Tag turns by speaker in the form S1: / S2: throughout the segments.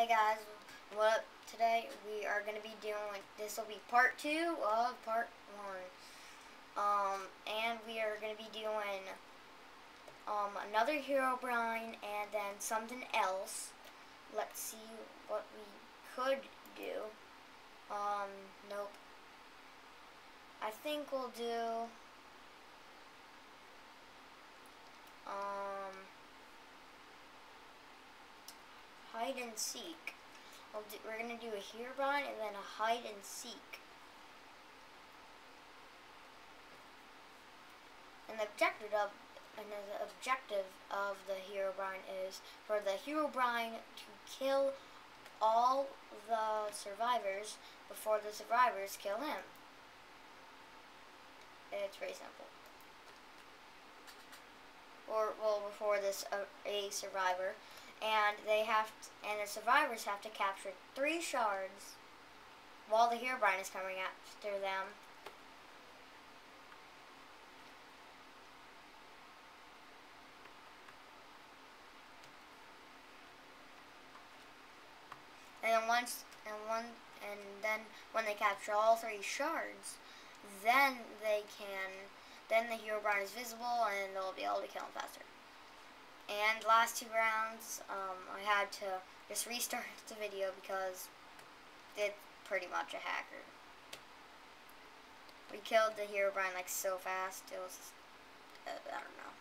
S1: Hey guys, what up? Today we are going to be doing, this will be part two of part one. Um, and we are going to be doing um, another Herobrine and then something else. Let's see what we could do. Um, nope. I think we'll do, um, hide and seek. Do, we're going to do a Herobrine and then a hide and seek. And the objective of and the objective of the Herobrine is for the Herobrine to kill all the survivors before the survivors kill him. It's very simple. Or well, before this uh, a survivor and they have to, and the survivors have to capture three shards while the Herobrine is coming after them. And then once and one and then when they capture all three shards, then they can then the Herobrine is visible and they'll be able to kill him faster. And last two rounds, um, I had to just restart the video because it's pretty much a hacker. We killed the hero Herobrine like so fast, it was, uh, I don't know.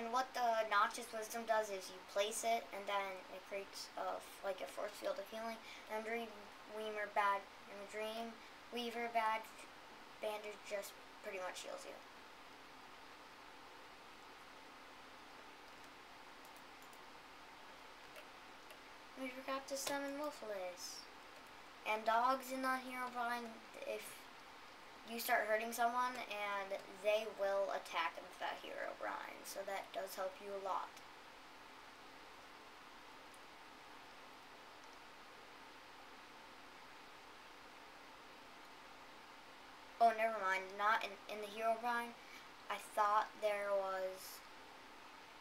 S1: And what the Notch's Wisdom does is you place it, and then it creates a, like a force field of healing. And Dream Weaver bad, and Dream Weaver bad bandage just pretty much heals you. We forgot to summon Wolflace. And dogs in the Herobrine, if you start hurting someone and they will attack with that Herobrine. So that does help you a lot. Oh, never mind. Not in, in the Herobrine. I thought there was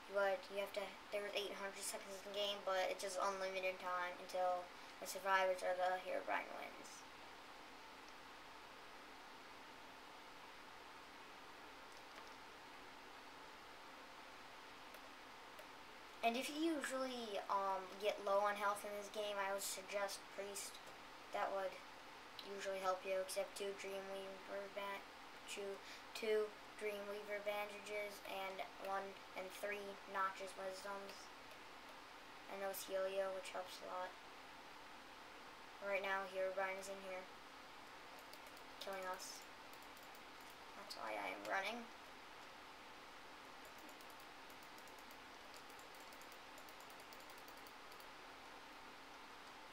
S1: but you have to there was 800 seconds in the game but it's just unlimited time until the survivors or the Herobrine wins And if you usually um, get low on health in this game, I would suggest Priest. That would usually help you, except two Dreamweaver ban two, two Dreamweaver bandages and one and three Notch's Wisdoms. And those heal you, which helps a lot. Right now, Herobrine is in here, killing us. That's why I am running.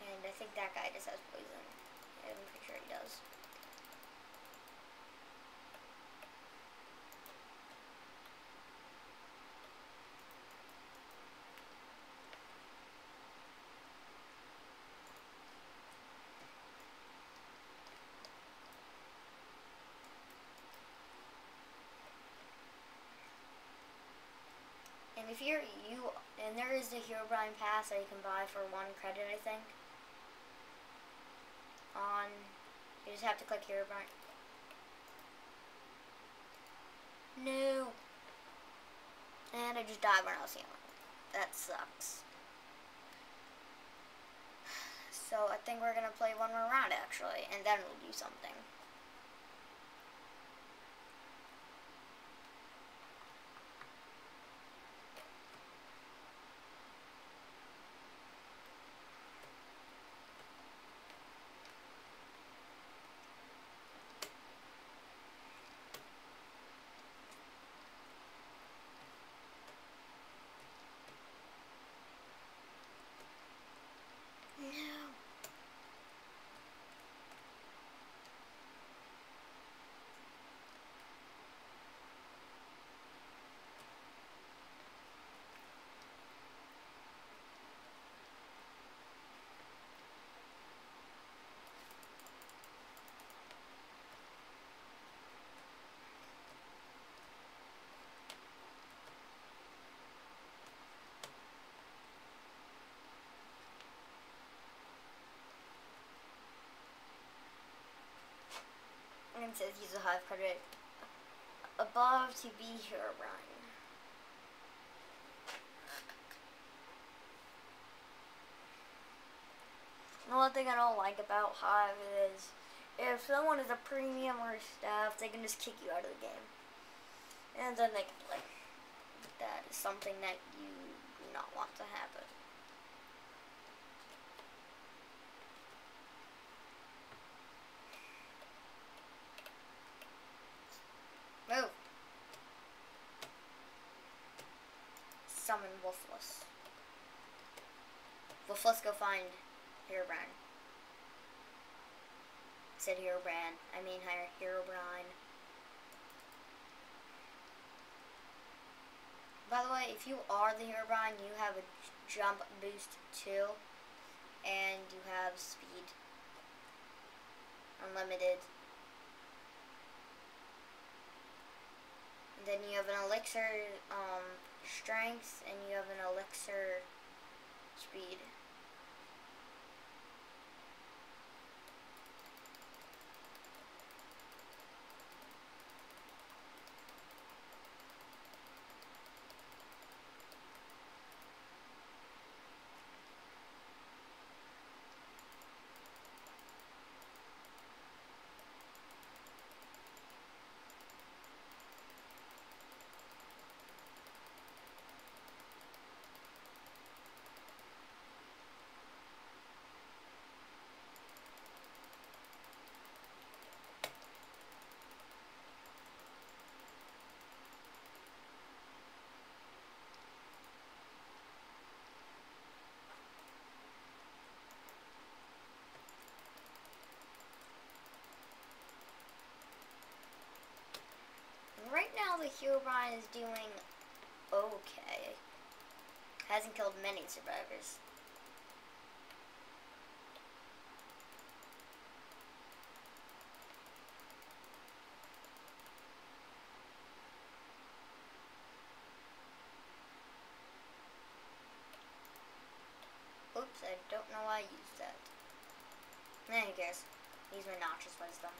S1: And I think that guy just has poison. I'm pretty sure he does. And if you're you and there is the Herobrine pass that you can buy for one credit I think on, you just have to click Herobrine. No. And I just died when I was healing. That sucks. So I think we're gonna play one more round actually, and then we'll do something. No. And it says use a hive credit above to be here run. And one thing I don't like about Hive is if someone is a premium or staff, they can just kick you out of the game. And then they can play. That is something that you do not want to happen. Move. Wolfless. Wolfless, go find Herobrine. Said Herobrine. I mean Herobrine. By the way, if you are the Herobrine, you have a jump boost too. And you have speed. Unlimited. then you have an elixir um, strength and you have an elixir speed. Herobrine is doing okay. Hasn't killed many survivors. Oops, I don't know why I used that. Nah, who cares? Use my Notch's Wisdom.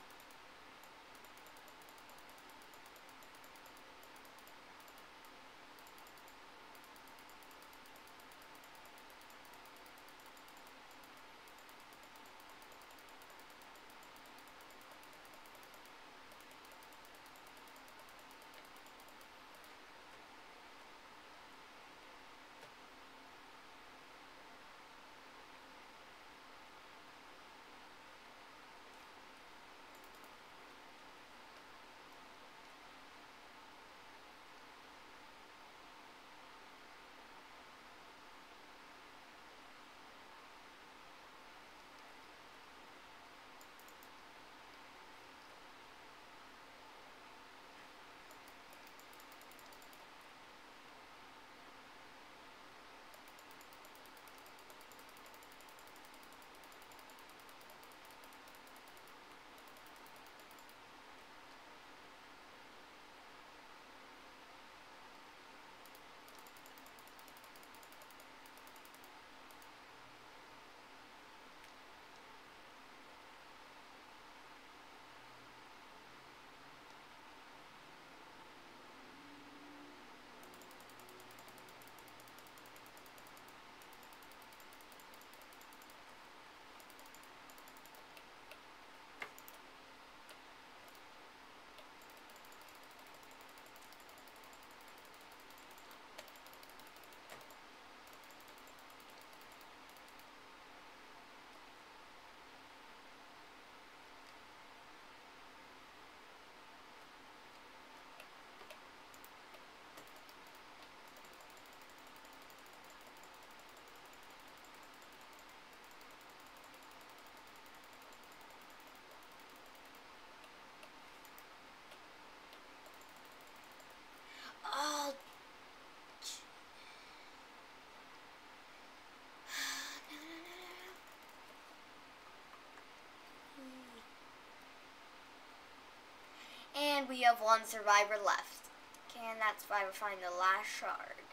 S1: Have one survivor left. Can that survivor find the last shard?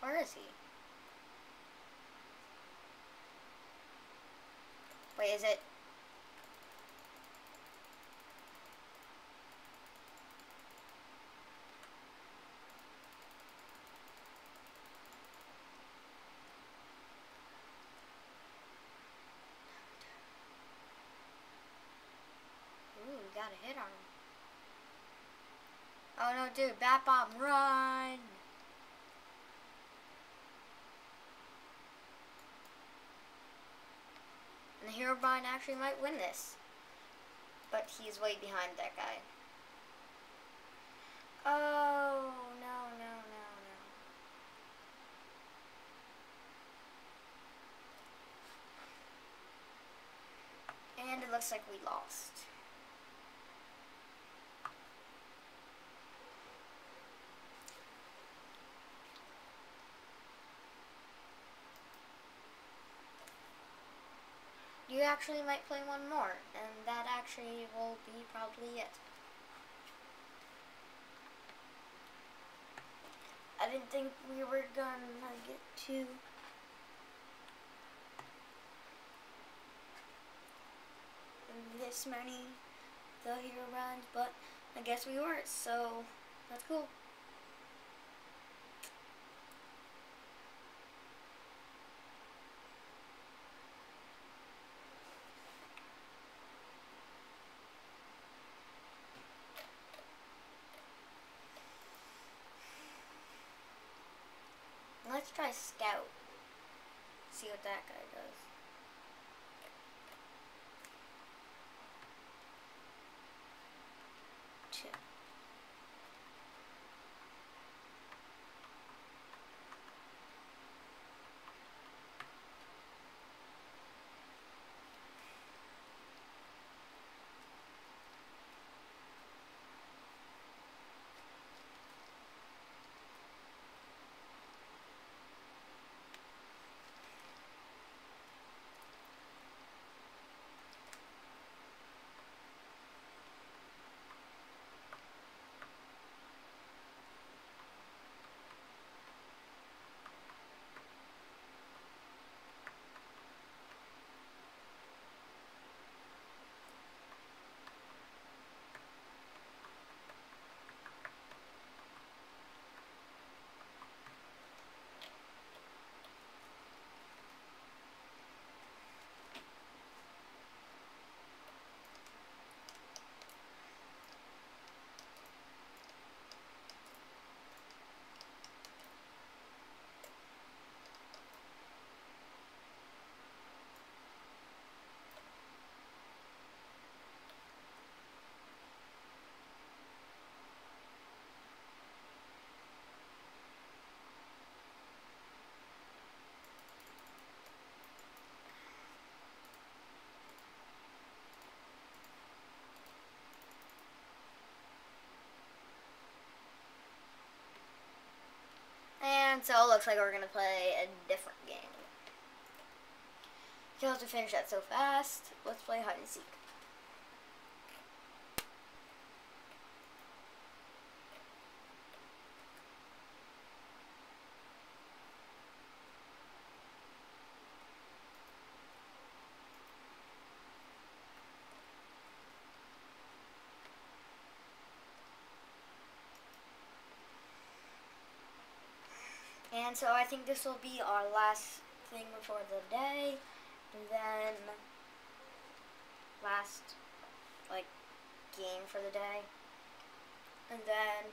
S1: Where is he? Wait, is it? Hit on him. Oh no, dude, Bat Bomb, run! And the Herobrine actually might win this. But he's way behind that guy. Oh, no, no, no, no. And it looks like we lost. Actually might play one more, and that actually will be probably it. I didn't think we were gonna get to this many the Herobrines, but I guess we weren't, so that's cool. Let's try Scout. See what that guy does. Two. And so it looks like we're going to play a different game. Because we finished that so fast, let's play hide and seek. So I think this will be our last thing for the day. And then last like game for the day. And then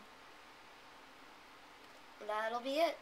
S1: that'll be it.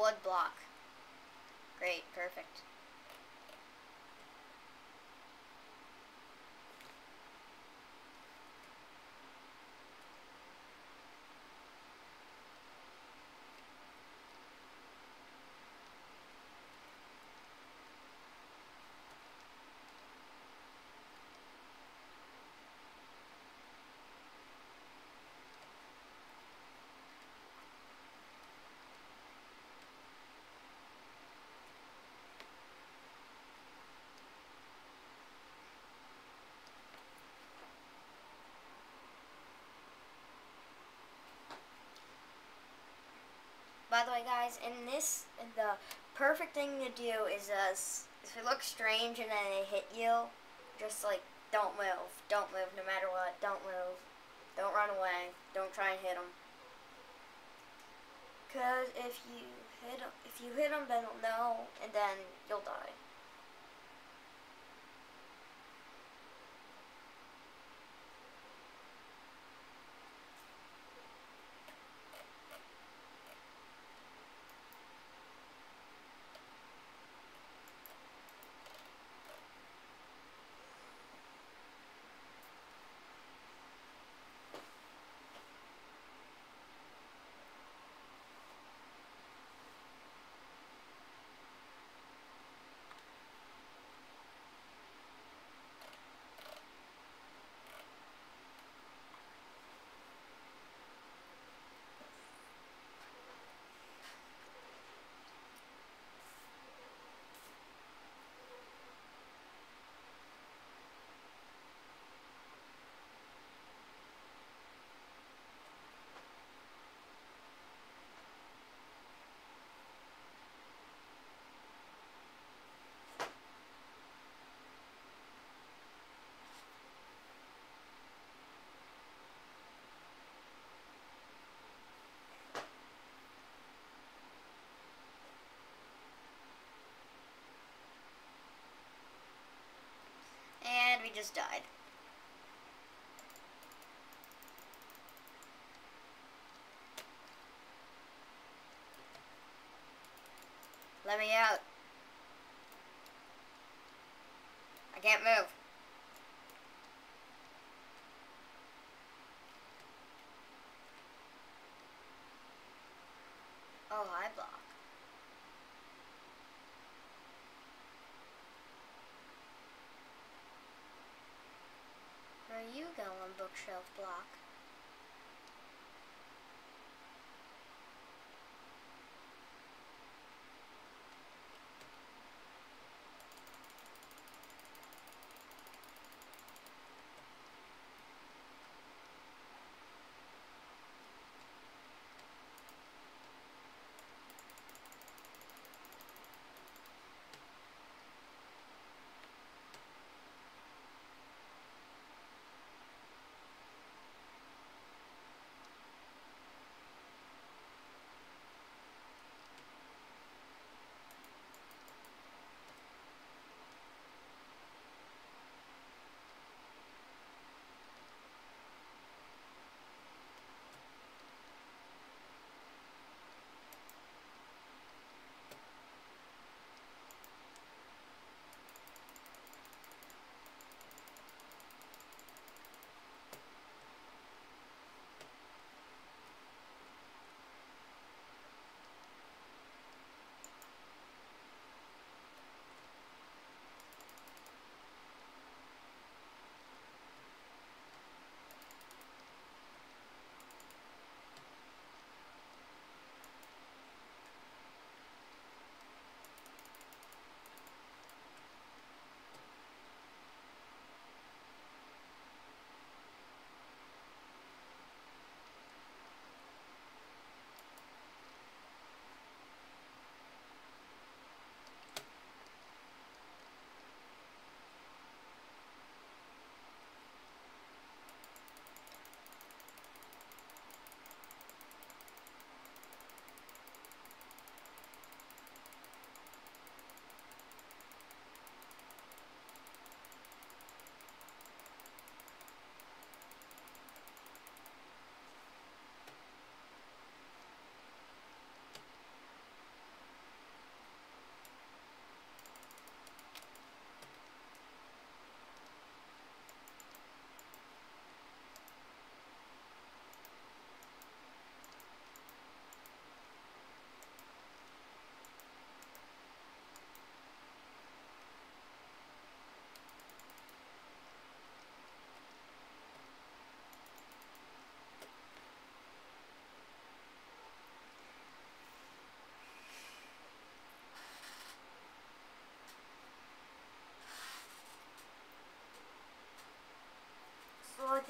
S1: Wood block. Great, perfect. By the way, guys, in this, the perfect thing to do is, uh, if it looks strange and then they hit you, just like, don't move. Don't move no matter what. Don't move. Don't run away. Don't try and hit them. Because if you hit them, if you hit them, then they'll know, and then you'll die. And we just died. Let me out. I can't move.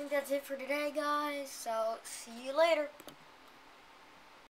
S1: Think that's it for today, guys. So, see you later.